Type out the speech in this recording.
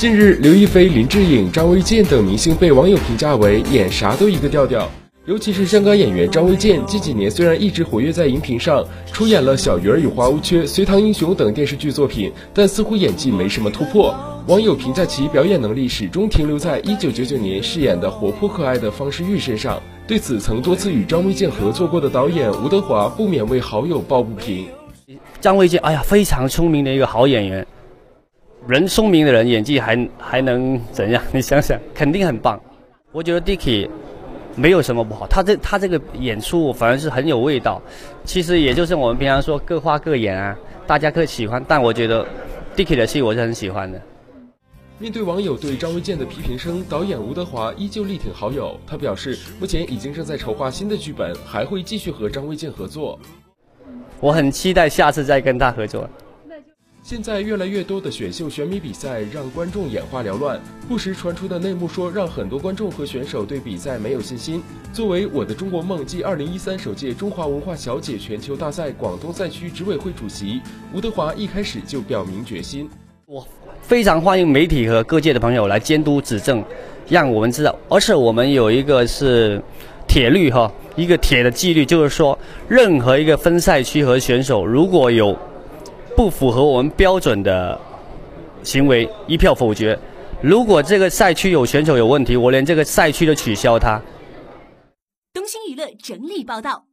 近日，刘亦菲、林志颖、张卫健等明星被网友评价为演啥都一个调调。尤其是香港演员张卫健，近几年虽然一直活跃在荧屏上，出演了《小鱼儿与花无缺》《隋唐英雄》等电视剧作品，但似乎演技没什么突破。网友评价其表演能力始终停留在1999年饰演的活泼可爱的方世玉身上。对此，曾多次与张卫健合作过的导演吴德华不免为好友抱不平。张卫健，哎呀，非常聪明的一个好演员，人聪明的人演技还还能怎样？你想想，肯定很棒。我觉得 Dicky。没有什么不好，他这他这个演出反而是很有味道。其实也就是我们平常说各花各眼啊，大家各喜欢。但我觉得 Dicky 的戏我是很喜欢的。面对网友对张卫健的批评声，导演吴德华依旧力挺好友。他表示，目前已经正在筹划新的剧本，还会继续和张卫健合作。我很期待下次再跟他合作。现在越来越多的选秀选美比赛让观众眼花缭乱，不时传出的内幕说让很多观众和选手对比赛没有信心。作为《我的中国梦》暨2013首届中华文化小姐全球大赛广东赛区执委会主席吴德华一开始就表明决心：我非常欢迎媒体和各界的朋友来监督指正，让我们知道。而且我们有一个是铁律哈，一个铁的纪律，就是说任何一个分赛区和选手如果有。不符合我们标准的行为，一票否决。如果这个赛区有选手有问题，我连这个赛区都取消他。东兴娱乐整理报道。